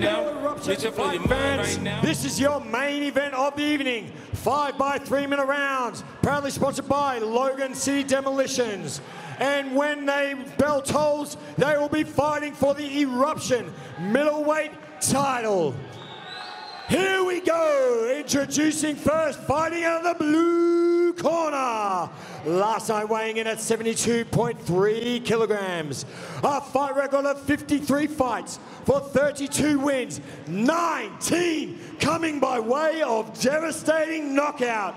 right now. Eruption Switch up on your fight fans. right now. This is your main event of the evening. Five by three minute rounds. Proudly sponsored by Logan City Demolitions. And when they bell tolls, they will be fighting for the Eruption middleweight title. Here we go. Introducing first, fighting out of the blue corner. Last night weighing in at 72.3 kilograms. A fight record of 53 fights for 32 wins, 19 coming by way of devastating knockout.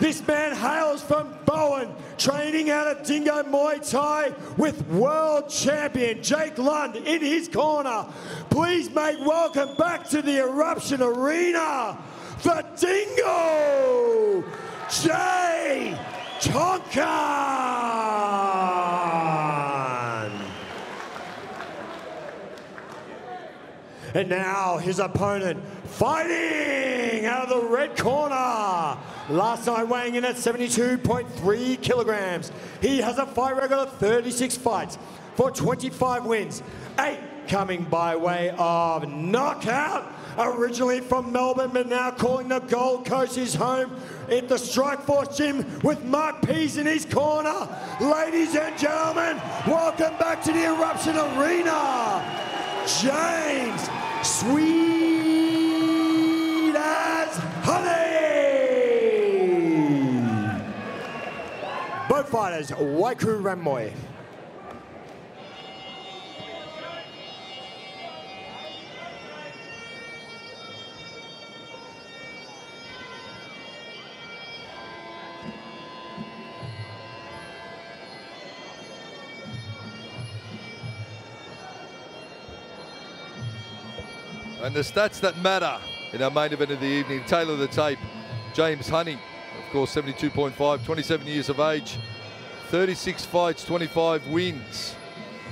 This man hails from Bowen, training out of Dingo Muay Thai with world champion Jake Lund in his corner. Please make welcome back to the Eruption Arena, the Dingo, Jay Tonkin. And now his opponent fighting out of the red corner. Last night weighing in at 72.3 kilograms. He has a fight record of 36 fights for 25 wins, eight coming by way of knockout. Originally from Melbourne, but now calling the Gold Coast his home at the Strikeforce Gym with Mark Pease in his corner. Ladies and gentlemen, welcome back to the Eruption Arena. James Sweet as honey. Both fighters, Waiku Ramoy. And the stats that matter in our main event of the evening, tailor the tape, James Honey, of course, 72.5, 27 years of age, 36 fights, 25 wins,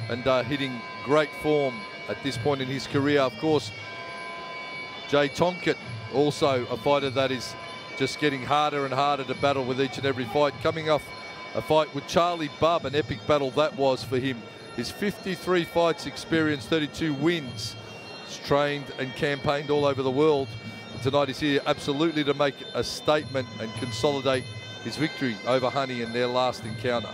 and uh, hitting great form at this point in his career. Of course, Jay Tonkin, also a fighter that is just getting harder and harder to battle with each and every fight. Coming off a fight with Charlie Bubb, an epic battle that was for him. His 53 fights experience, 32 wins. Trained and campaigned all over the world. Tonight he's here absolutely to make a statement and consolidate his victory over Honey in their last encounter.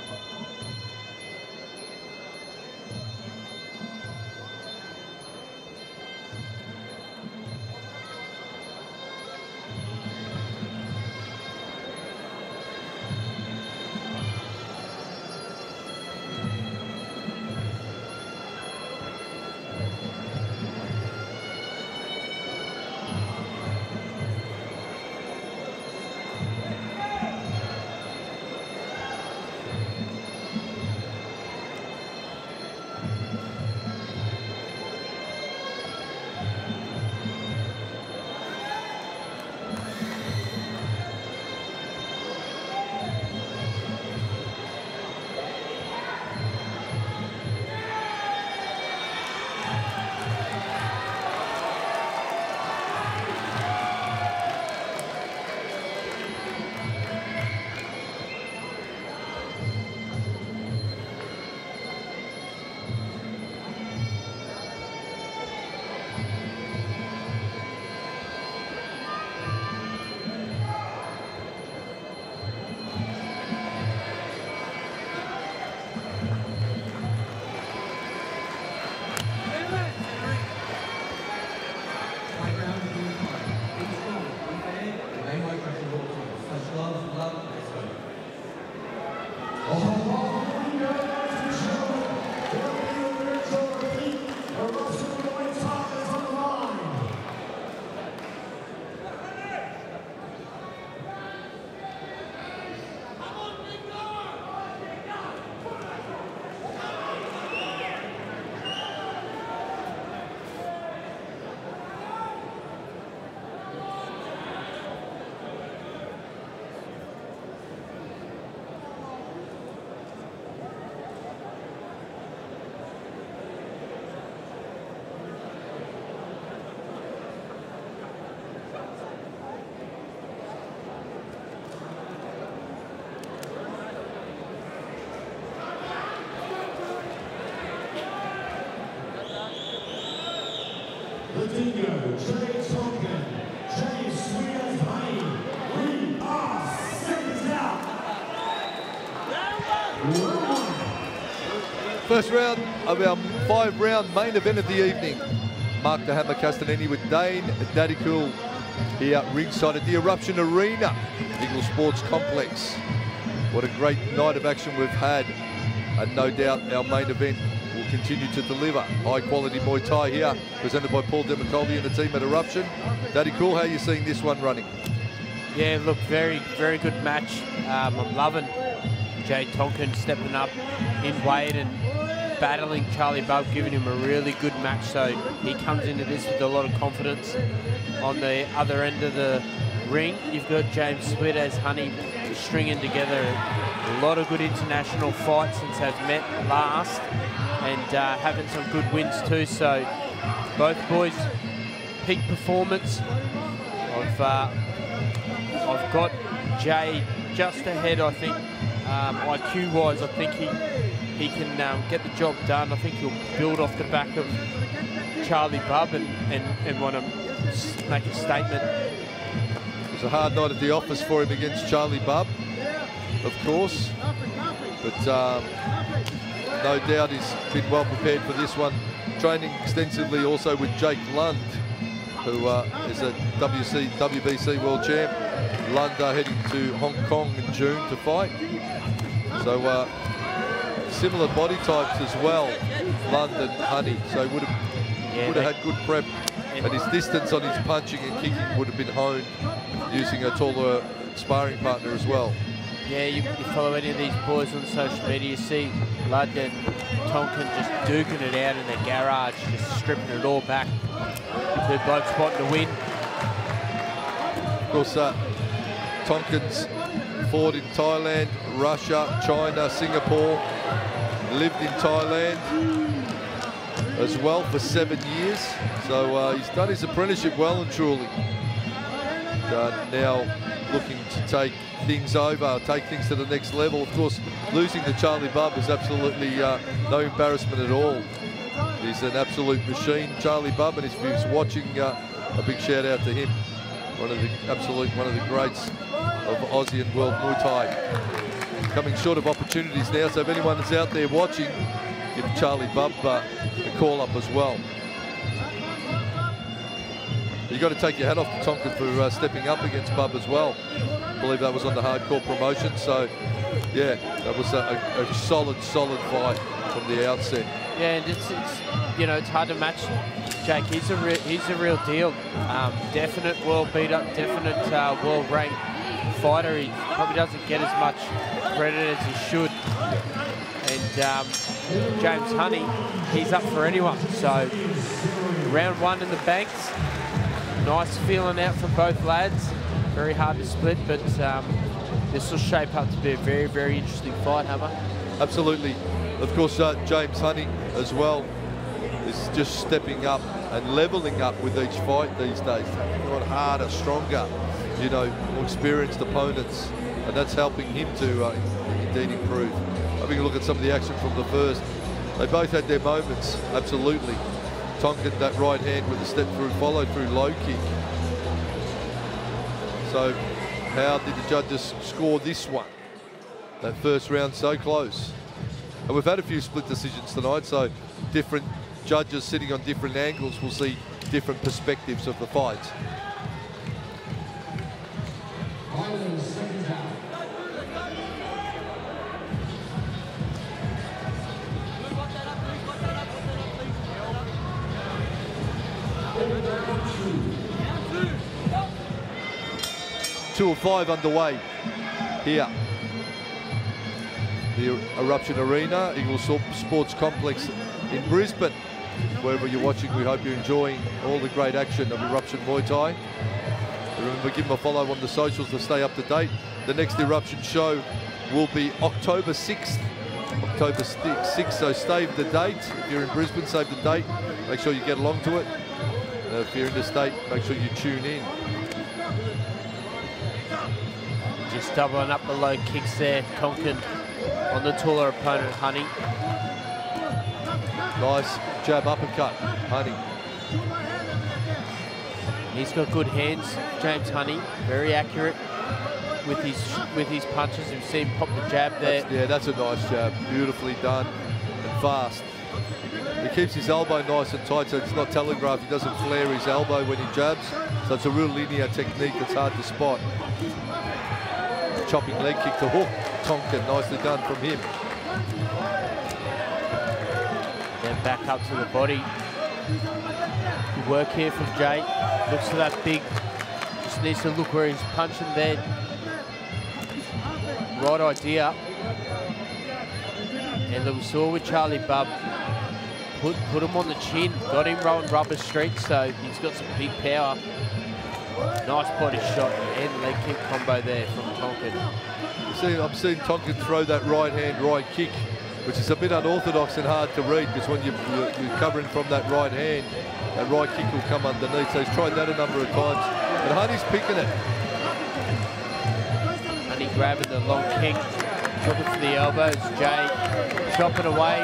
First round of our five round main event of the evening. Mark the Hammer Castellini with Dane Daddy here ringside at the Eruption Arena, Eagle Sports Complex. What a great night of action we've had. And no doubt our main event continue to deliver high quality Muay Thai here, presented by Paul Demicoli and the team at Eruption. Daddy Cool, how are you seeing this one running? Yeah, look, very, very good match. Um, I'm loving Jay Tonkin stepping up in weight and battling Charlie Bub, giving him a really good match. So he comes into this with a lot of confidence. On the other end of the ring, you've got James Sweet as Honey stringing together a lot of good international fights since they've met last and uh, having some good wins too. So both boys peak performance. I've, uh, I've got Jay just ahead, I think, um, IQ-wise. I think he he can um, get the job done. I think he'll build off the back of Charlie Bub and, and, and want to make a statement. It was a hard night at the office for him against Charlie Bub, of course. But um, no doubt he's been well prepared for this one. Training extensively also with Jake Lund, who uh, is a WC, WBC world champ. Lund are heading to Hong Kong in June to fight. So uh, similar body types as well, Lund and Honey. So would have Yeah, would have had good prep, and his distance on his punching and kicking would have been honed using a taller sparring partner as well. Yeah, you, you follow any of these boys on social media, you see Lund and Tonkin just duking it out in their garage, just stripping it all back. Two blokes spotting to win. Of course, uh, Tonkin's fought in Thailand, Russia, China, Singapore, lived in Thailand as well for seven years. So uh, he's done his apprenticeship well and truly. Uh, now looking to take things over, take things to the next level. Of course, losing to Charlie Bub is absolutely uh, no embarrassment at all. He's an absolute machine, Charlie Bub, and if he's watching, uh, a big shout out to him. One of the absolute, one of the greats of Aussie and world Muay Thai. Coming short of opportunities now, so if anyone is out there watching, give Charlie Bub uh, a call up as well. You got to take your hat off to Tonkin for uh, stepping up against Bub as well. I believe that was on the hardcore promotion. So, yeah, that was a, a, a solid, solid fight from the outset. Yeah, and it's, it's you know it's hard to match Jake. He's a he's a real deal. Um, definite world beater, definite uh, world ranked fighter. He probably doesn't get as much credit as he should. And um, James Honey, he's up for anyone. So round one in the banks. Nice feeling out from both lads. Very hard to split, but um, this will shape up to be a very, very interesting fight, Hammer. Absolutely. Of course, uh, James Honey as well is just stepping up and leveling up with each fight these days. Taking on harder, stronger, you know, more experienced opponents. And that's helping him to uh, indeed improve. Having a look at some of the action from the first. They both had their moments, absolutely. Tonkin, that right hand with a step through, followed through low kick. So how did the judges score this one? That first round so close. And we've had a few split decisions tonight, so different judges sitting on different angles will see different perspectives of the fight. Two or five underway here. The Eruption Arena, Eagle Sports Complex in Brisbane. Wherever you're watching, we hope you're enjoying all the great action of Eruption Muay Thai. Remember, give them a follow on the socials to stay up to date. The next Eruption show will be October 6th. October 6th, so save the date. If you're in Brisbane, save the date. Make sure you get along to it. If you're interstate, make sure you tune in. Just doubling up the low kicks there. Tonkin on the taller opponent, Honey. Nice jab uppercut, Honey. He's got good hands, James Honey, very accurate with his with his punches. We've seen pop the jab there. That's, yeah, that's a nice jab. Beautifully done and fast. He keeps his elbow nice and tight, so it's not telegraphed. He doesn't flare his elbow when he jabs. So it's a real linear technique that's hard to spot. Chopping leg kick to hook. Tonkin, nicely done from him. Then back up to the body. Good work here from Jay. Looks for that big, just needs to look where he's punching there. Right idea. And we saw with Charlie Bubb, put, put him on the chin, got him rolling rubber streets, so he's got some big power. Nice body shot and leg kick combo there from Tonkin. See, I'm seeing Tonkin throw that right hand, right kick, which is a bit unorthodox and hard to read because when you, you're, you're covering from that right hand, that right kick will come underneath. So he's tried that a number of times. But Honey's picking it. Honey grabbing the long kick, looking for the elbows. Jay chopping away.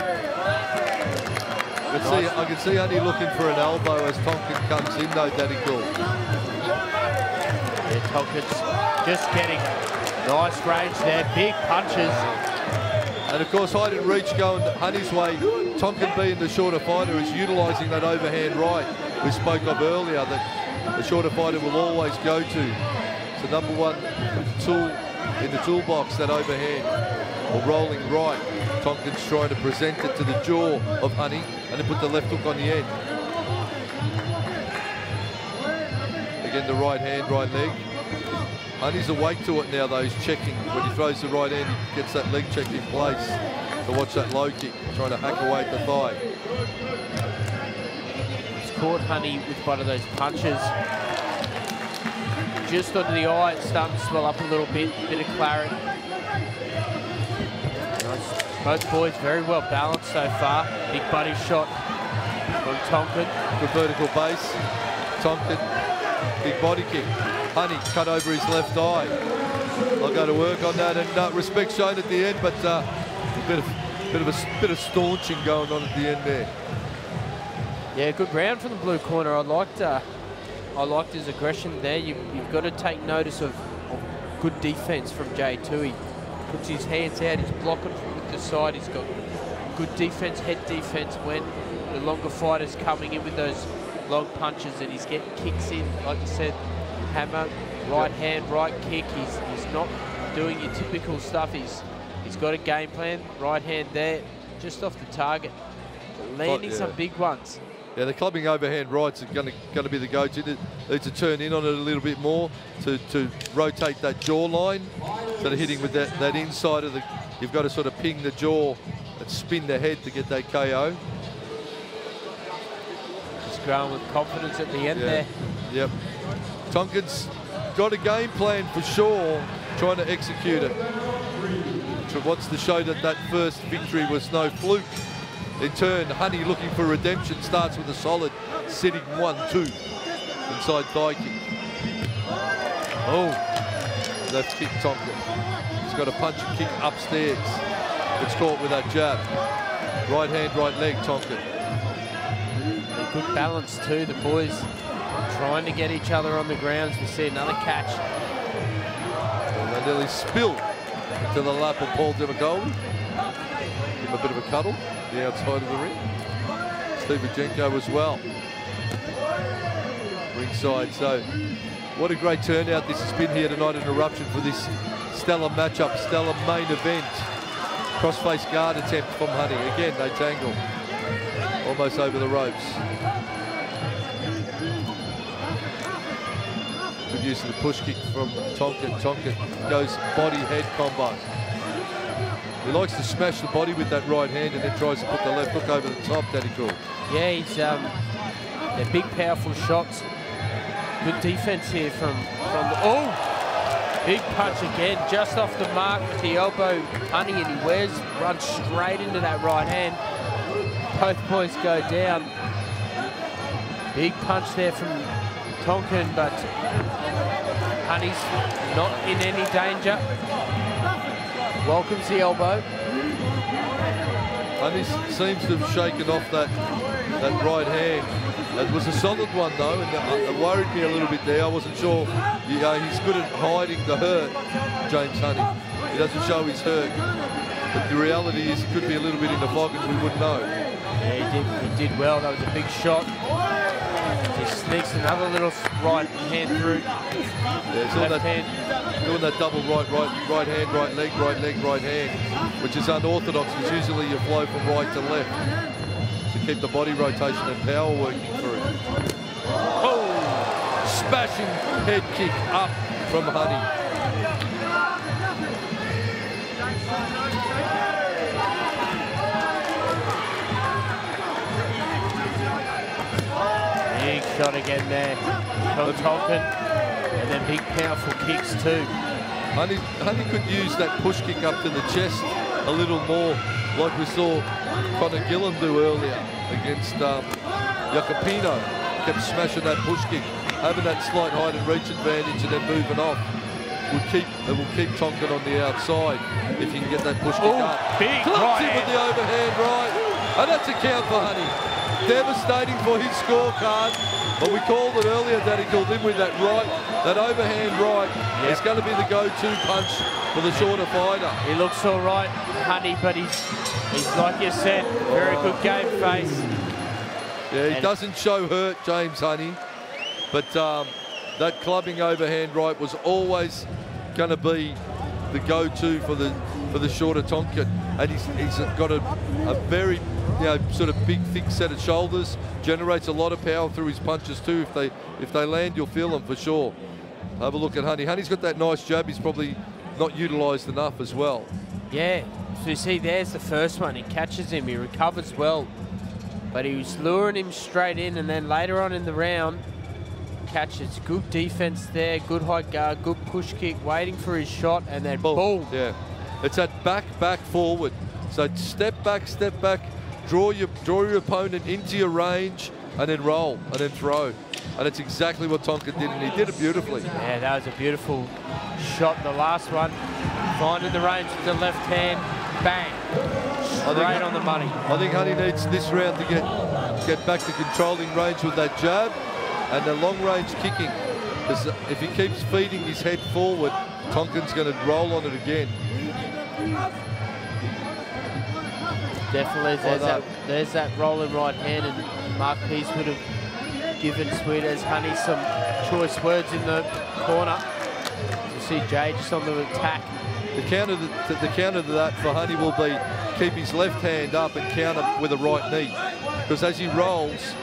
I can, see, I can see Honey looking for an elbow as Tonkin comes in though. Yeah, Just getting nice range there, big punches. And of course, height and reach going Honey's way. Tonkin being the shorter fighter is utilising that overhand right we spoke of earlier that the shorter fighter will always go to. So number one tool in the toolbox, that overhand or rolling right. Tonkin's trying to present it to the jaw of Honey and then put the left hook on the end. Again, the right hand, right leg. Honey's awake to it now though, he's checking. When he throws the right hand, he gets that leg check in place to watch that low kick, trying to hack away at the thigh. He's caught Honey with one of those punches. Just under the eye, it's starting to swell up a little bit, bit of claret. Nice. Both boys very well balanced so far. Big buddy shot from Tonkin. Good vertical base. Tonkin, big body kick. Honey cut over his left eye. I'll go to work on that and uh, respect shown at the end, but uh, a bit of, bit of a bit of staunching going on at the end there. Yeah, good round from the blue corner. I liked, uh, I liked his aggression there. You, have got to take notice of, of, good defense from Jay. He puts his hands out. He's blocking from the side. He's got good defense, head defense when the longer fighter's coming in with those long punches and he's getting kicks in. Like you said, hammer, right hand, right kick. He's, he's not doing your typical stuff. He's he's got a game plan. Right hand there, just off the target, landing yeah. some big ones. Yeah, the clubbing overhand rights are going to going to be the go-to. They need to turn in on it a little bit more to, to rotate that jaw line. Instead of hitting with that, that inside of the, you've got to sort of ping the jaw and spin the head to get that KO. Just growing with confidence at the end yeah. there. Yep. Tonkin's got a game plan for sure, trying to execute it. Wants to show that that first victory was no fluke. In turn, Honey looking for redemption starts with a solid sitting 1-2 inside thigh. Oh, left kick Tonkin. He's got a punch and kick upstairs. It's caught with that jab. Right hand, right leg, Tonkin. Good balance too, the boys trying to get each other on the grounds. We see another catch. And they nearly spilled to the lap of Paul Demicoli. Give him a bit of a cuddle, the outside of the ring. Steve Majenko as well. Ringside, so what a great turnout this has been here tonight, an eruption for this stellar matchup, stellar main event. Crossface guard attempt from Honey. Again, they tangle. Almost over the ropes. Use of the push kick from Tonkin. Tonkin goes body head combo. He likes to smash the body with that right hand and then tries to put the left hook over the top, Daddy Cool. Yeah, he's um, they're big, powerful shots. Good defense here from, from the, oh! Big punch again, just off the mark with the elbow, Honey, and he wears, runs straight into that right hand. Both boys go down. Big punch there from Tonkin, but Honey's not in any danger. Welcomes the elbow. Honey seems to have shaken off that that right hand. It was a solid one though, and it it worried me a little bit there. I wasn't sure. You know, he's good at hiding the hurt, James Honey. He doesn't show his hurt. But the reality is he could be a little bit in the fog and we wouldn't know. Yeah, he did, he did well. That was a big shot. He sneaks another little right hand through. Yeah, Left that, hand. doing that double right, right, right hand, right leg, right leg, right hand, which is unorthodox because usually you flow from right to left to keep the body rotation and power working through. Oh, smashing head kick up from Honey. Shot again there from Tonkin. And then big powerful kicks too. Honey, Honey could use that push kick up to the chest a little more, like we saw Conor Gillen do earlier against um, Jacopino. Kept smashing that push kick, having that slight height and reach advantage, and then moving off. Will keep it will keep Tonkin on the outside if he can get that push kick Oh, up. big Clubs right with the overhand right, and that's a count for Honey. Devastating for his scorecard, but we called it earlier that he called in with that right, that overhand right. Yep. It's going to be the go-to punch for the shorter fighter. He looks all right, Honey, but he's, he's like you said, very good game face. Yeah, he And- doesn't show hurt, James Honey, but um, that clubbing overhand right was always going to be the go-to for the for the shorter Tonkin, and he's, he's got a, a very you know sort of big, thick set of shoulders. Generates a lot of power through his punches too. If they if they land, you'll feel them for sure. Have a look at Honey. Honey's got that nice jab. He's probably not utilised enough as well. Yeah, so you see there's the first one. He catches him, he recovers well. But he was luring him straight in and then later on in the round, catches good defense there, good high guard, good push kick, waiting for his shot and then boom. Yeah, it's that back, back, forward. So step back, step back, draw your draw your opponent into your range, and then roll, and then throw. And it's exactly what Tonkin did, and he did it beautifully. Yeah, that was a beautiful shot, the last one. Finding the range with the left hand, bang. Straight on the money. I think Honey needs this round to get get back to controlling range with that jab and the long range kicking. Because if he keeps feeding his head forward, Tonkin's going to roll on it again. Definitely, there's that, there's that rolling right hand, and Mark Peace would have given Sweet as Honey some choice words in the corner. You see Jay just on the attack. The counter, to, the counter to that for Honey will be keep his left hand up and counter with a right knee. Because as he rolls,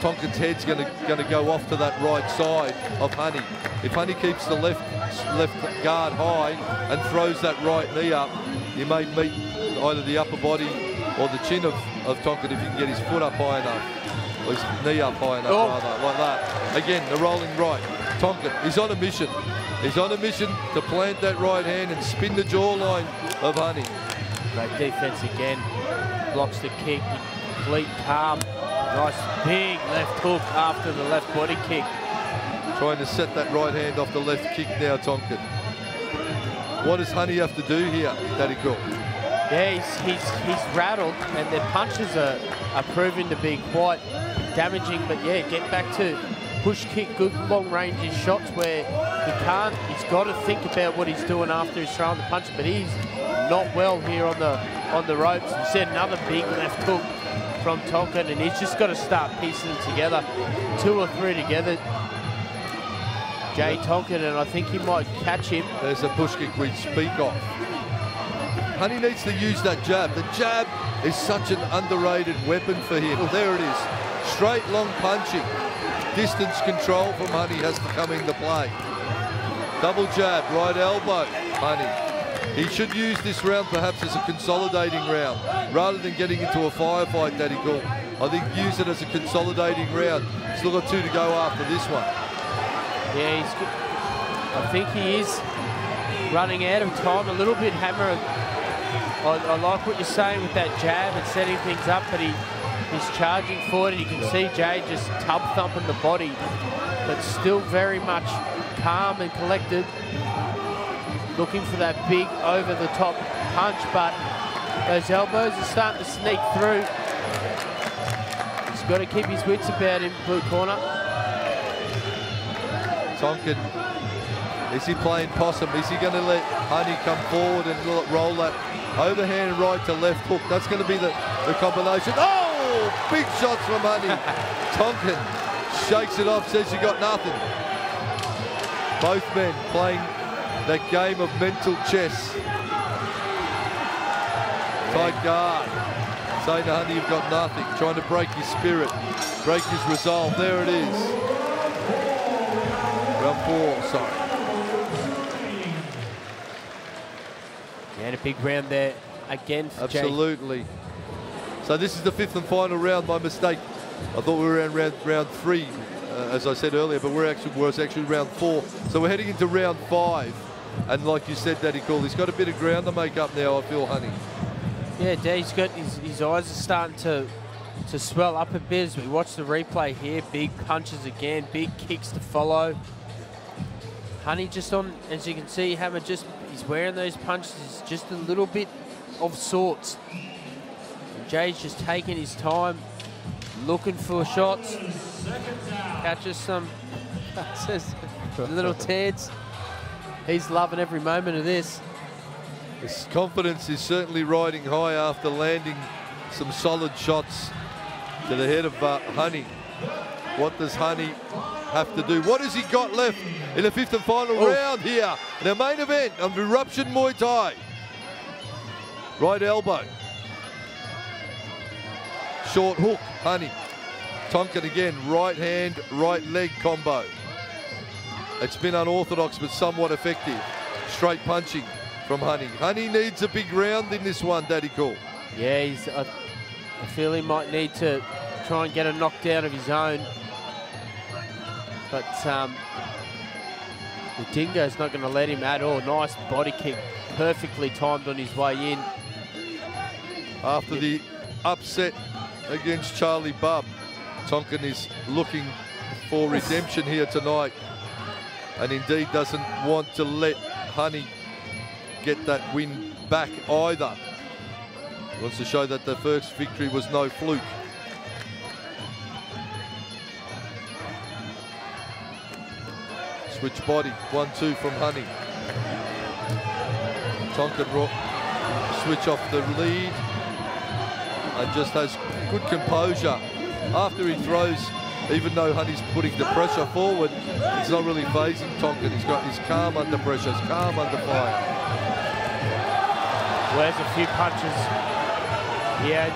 Tonkin's head's going to going to go off to that right side of Honey. If Honey keeps the left left guard high and throws that right knee up, you may meet either the upper body or the chin of, of Tonkin if he can get his foot up high enough, or his knee up high enough Oh. rather, like that. Again, the rolling right. Tonkin, he's on a mission. He's on a mission to plant that right hand and spin the jawline of Honey. Great defense again. Blocks the kick. Complete calm. Nice big left hook after the left body kick. Trying to set that right hand off the left kick now, Tonkin. What does Honey have to do here, Daddy Cool? Yeah, he's, he's, he's rattled, and their punches are, are proving to be quite damaging. But yeah, get back to push kick, good long range shots where he can't. He's got to think about what he's doing after he's throwing the punch. But he's not well here on the on the ropes. You said another big left hook from Tonkin, and he's just got to start piecing it together, two or three together. Jay Tonkin, and I think he might catch him. There's a push kick we speak of. Honey needs to use that jab. The jab is such an underrated weapon for him. Well, There it is. Straight long punching. Distance control from Honey has to come into play. Double jab, right elbow, Honey. He should use this round perhaps as a consolidating round rather than getting into a firefight, Daddy Cool. I think use it as a consolidating round. Still got two to go after this one. Yeah, he's. Good. I think he is running out of time a little bit. Hammer. I, I like what you're saying with that jab and setting things up, but he he's charging forward. And you can see Jay just tub thumping the body, but still very much calm and collected, looking for that big over the top punch. But Those elbows are starting to sneak through. He's got to keep his wits about him, blue corner. Tonkin, is he playing possum? Is he going to let Honey come forward and roll that overhand right to left hook? That's going to be the, the combination. Oh, big shots from Honey. Tonkin shakes it off, says you got nothing. Both men playing that game of mental chess. Tight guard. Saying to Honey, you've got nothing. Trying to break his spirit, break his resolve. There it is. Round four, sorry. And a big round there again for Absolutely. So this is the fifth and final round. by mistake. I thought we were around round, round three, uh, as I said earlier, but we're actually we're actually round four. So we're heading into round five. And like you said, Daddy Cool, he's got a bit of ground to make up now, I feel, Honey. Yeah, He's got his, his eyes are starting to to swell up a bit as we watch the replay here. Big punches again, big kicks to follow. Honey just on, as you can see, Hammer just, he's wearing those punches just a little bit of sorts. And Jay's just taking his time, looking for shots. Catches some, little Teds. He's loving every moment of this. His confidence is certainly riding high after landing some solid shots to the head of uh, Honey. What does Honey have to do? What has he got left in the fifth and final oh. round here the main event of Eruption Muay Thai? Right elbow. Short hook, Honey. Tonkin again, right hand, right leg combo. It's been unorthodox but somewhat effective. Straight punching, from Honey. Honey needs a big round in this one, Daddy Cool. Yeah, he's, I, I feel he might need to try and get a knockdown of his own. But um, the Dingo's not going to let him at all. Nice body kick, perfectly timed on his way in. After yeah. the upset against Charlie Bubb, Tonkin is looking for redemption here tonight and indeed doesn't want to let Honey get that win back either. Wants to show that the first victory was no fluke. Switch body, one, two from Honey. Tonkin switch off the lead and just has good composure. After he throws, even though Honey's putting the pressure forward, it's not really phasing Tonkin. He's got his calm under pressure, his calm under fire. There's a few punches. Yeah,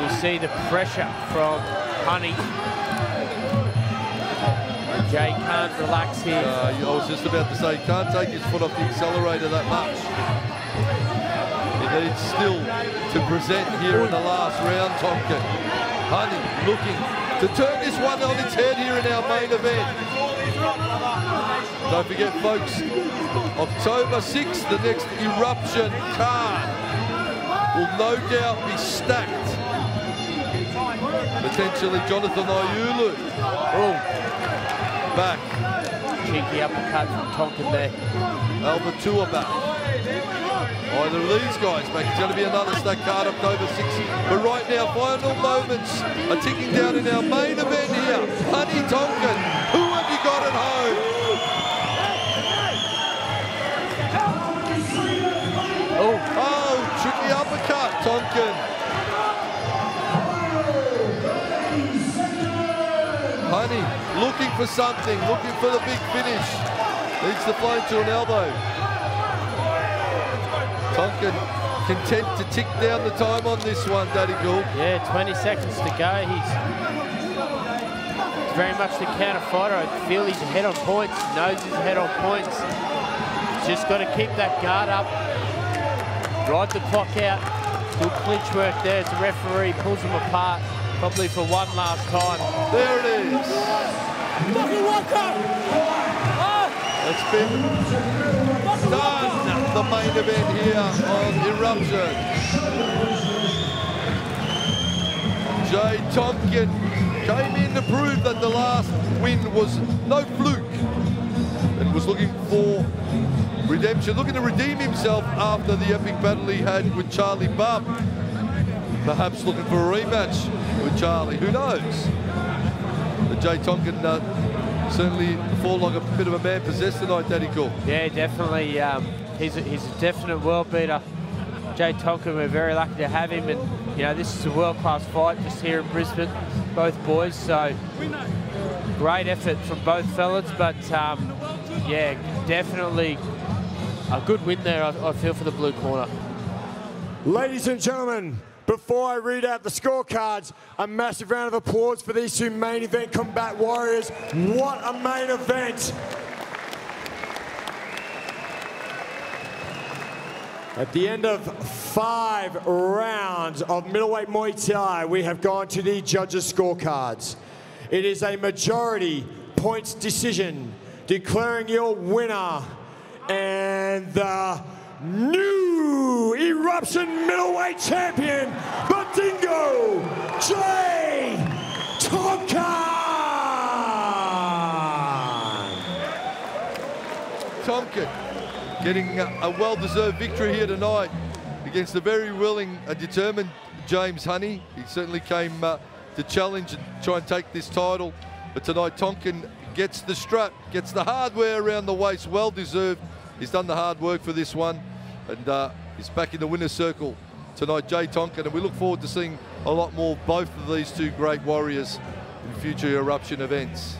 we see the pressure from Honey. Jay can't relax here. Uh, I was just about to say, can't take his foot off the accelerator that much. He needs still to present here in the last round, Tonkin. Honey looking to turn this one on its head here in our main event. Don't forget, folks, October 6th, the next Eruption card will no doubt be stacked. Potentially Jonathan Ayulu. Oh, back. Cheeky uppercut from Tonkin there. Alba Tua back. Either of these guys back. It's going to be another stack card October 6th. But right now, final moments are ticking down in our main event here. Honey Tonkin. Who have you got at home? Oh, oh, tricky uppercut, Tonkin. Honey looking for something, looking for the big finish. Needs to flow to an elbow. Tonkin content to tick down the time on this one, Daddy Cool. Yeah, 20 seconds to go. He's very much the counter fighter. I feel he's ahead on points, knows he's ahead on points. Just got to keep that guard up, Ride the clock out. Good clinch work there as the referee pulls them apart, probably for one last time. There it is. Fucking Walker! Ah! It's been done. The main event here on Eruption. Jay Tonkin came in to prove that the last win was no fluke and was looking for redemption, looking to redeem himself after the epic battle he had with Charlie Bub. Perhaps looking for a rematch with Charlie, who knows? But Jay Tonkin uh, certainly fall like a bit of a man possessed tonight, Daddy Cool. Yeah, definitely. Um, he's, a, he's a definite world beater. Jay Tonkin, we're very lucky to have him. And, you know, this is a world-class fight just here in Brisbane, both boys. So great effort from both fellas. But, um, yeah, definitely a good win there, I, I feel, for the blue corner. Ladies and gentlemen, before I read out the scorecards, a massive round of applause for these two main event combat warriors. What a main event! At the end of five rounds of middleweight Muay Thai, we have gone to the judges' scorecards. It is a majority points decision declaring your winner and the new Eruption middleweight champion, the Dingo, Jay! Tonkin getting a, well-deserved victory here tonight against a very willing and determined James Honey. He certainly came uh, to challenge and try and take this title. But tonight Tonkin gets the strap, gets the hardware around the waist, well-deserved. He's done the hard work for this one and uh, he's back in the winner's circle tonight, Jay Tonkin. And we look forward to seeing a lot more both of these two great warriors in future eruption events.